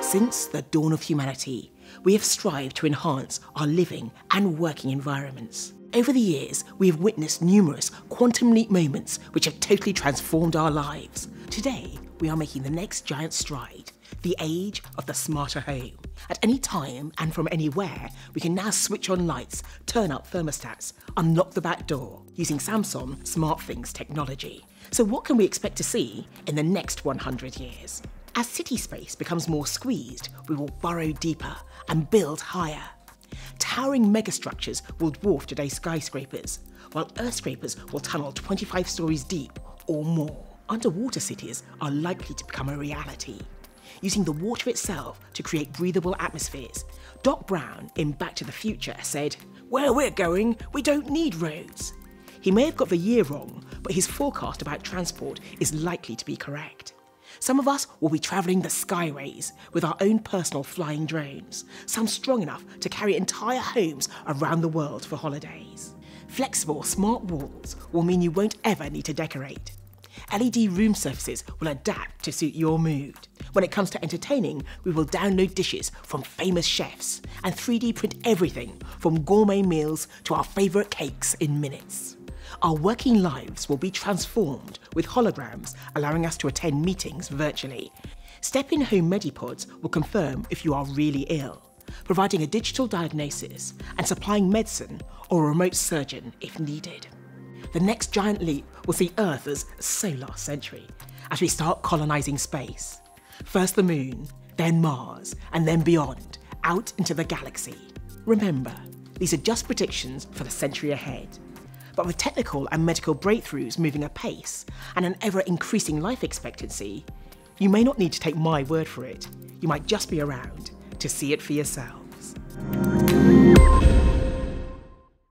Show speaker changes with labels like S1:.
S1: Since the dawn of humanity, we have strived to enhance our living and working environments. Over the years, we have witnessed numerous quantum leap moments which have totally transformed our lives. Today, we are making the next giant stride, the age of the smarter home. At any time and from anywhere, we can now switch on lights, turn up thermostats, unlock the back door using Samsung SmartThings technology. So what can we expect to see in the next 100 years? As city space becomes more squeezed, we will burrow deeper and build higher. Towering megastructures will dwarf today's skyscrapers, while earth scrapers will tunnel 25 stories deep or more. Underwater cities are likely to become a reality, using the water itself to create breathable atmospheres. Doc Brown in Back to the Future said, Where we're going, we don't need roads. He may have got the year wrong, but his forecast about transport is likely to be correct. Some of us will be travelling the skyways with our own personal flying drones, some strong enough to carry entire homes around the world for holidays. Flexible smart walls will mean you won't ever need to decorate. LED room surfaces will adapt to suit your mood. When it comes to entertaining, we will download dishes from famous chefs and 3D print everything from gourmet meals to our favourite cakes in minutes. Our working lives will be transformed with holograms allowing us to attend meetings virtually. Step in home Medipods will confirm if you are really ill, providing a digital diagnosis and supplying medicine or a remote surgeon if needed. The next giant leap will see Earth as solar century as we start colonising space. First the moon, then Mars, and then beyond, out into the galaxy. Remember, these are just predictions for the century ahead. But with technical and medical breakthroughs moving apace and an ever increasing life expectancy, you may not need to take my word for it. You might just be around to see it for yourselves.